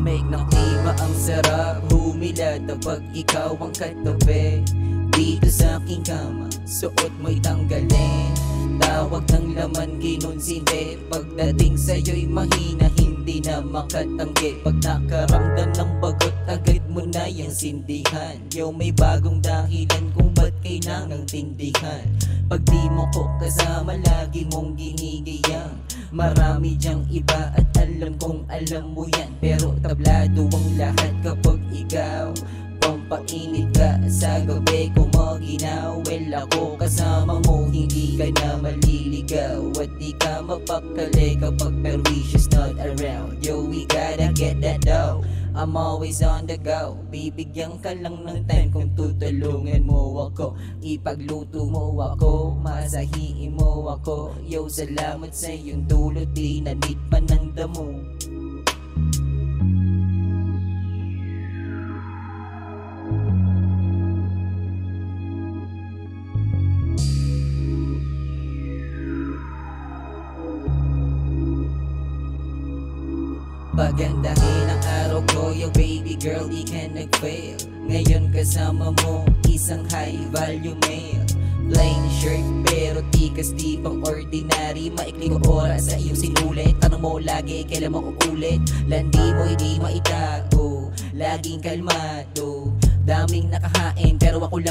ba ang sarap. Humilad Kapag ikaw ang katabi. Dito sa aking kama Suot mo'y tanggalin. Tawag ng laman ginunsindi Pagdating sa'yo'y mahina Hindi na makatanggi. Pag nakaramdam ng mo na yung sindihan Yo may bagong dahilan Kung ba't kailangang tindihan. Pag di mo ko kasama Lagi mong ginigiyang. Marami diyang iba at alam kong alam mo yan. Pero tablado ang lahat kapag ikaw Pampainit ka. Sa gabi ko maginaw Well ako kasama mo. Hindi ka na maliligaw At di ka mapakali kapag perwisyo's I'm always on the go. Bibigyan ka lang ng time kung tutulungan mo ako. Ipagluto mo ako, masahiin mo ako. Yo, salamat sa iyong tulot, di nanit pa ng damo Pagandahin ang araw ko, yo baby girl, di ka nag-fail. Ngayon kasama mo, isang high value male. Plain shirt pero tikas di pang ordinary. Maikli ko oras sa iyong sinulit Tanong mo lagi kailan mo uulit Landi mo hindi maitago. Laging kalmado. Daming nakahain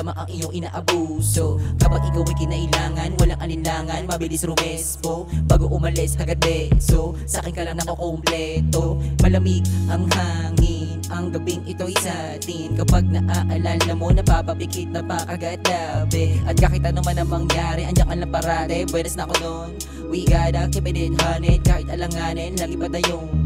lamang ang iyong inaabuso. Kapag ikaw ay kinailangan, walang alinlangan Mabilis rumespo, bago umalis agad beso. Sa akin ka lang nakukumpleto. Malamig ang hangin, ang gabing ito'y sa atin. Kapag naaalala mo, napapapikit na pakagadabi At kahit ano man ang mangyari, andyan ka lang parate Pwede na ako nun, we gotta keep it in honey. Kahit alanganin, lagi pa tayong